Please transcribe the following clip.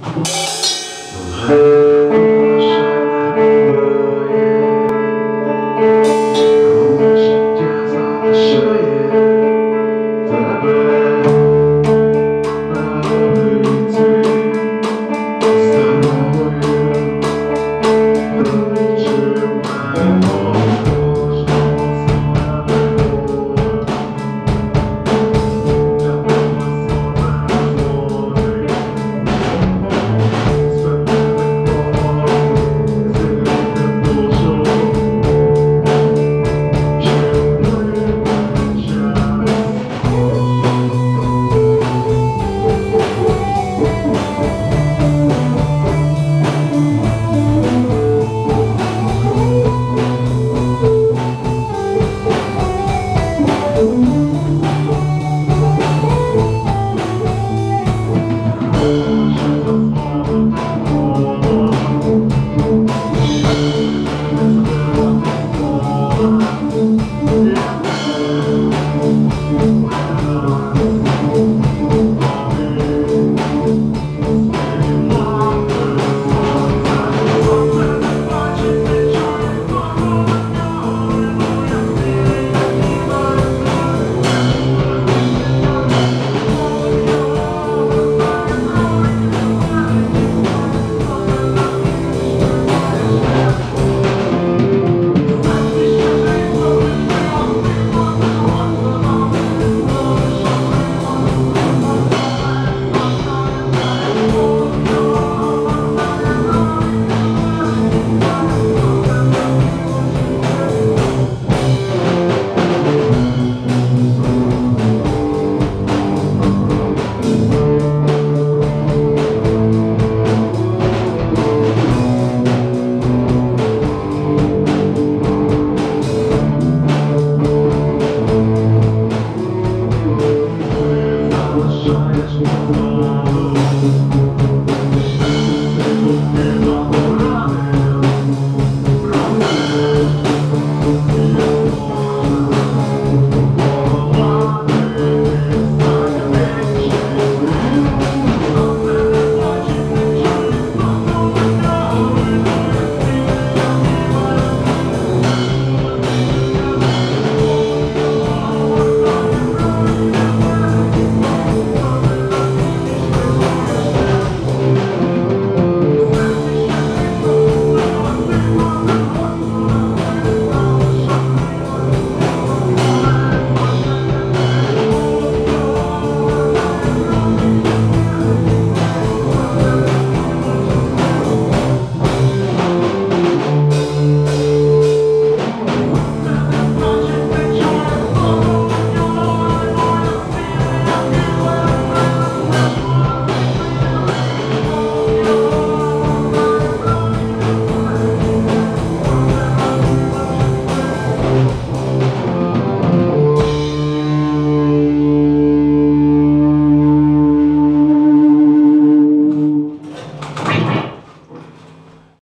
Thank Ooh.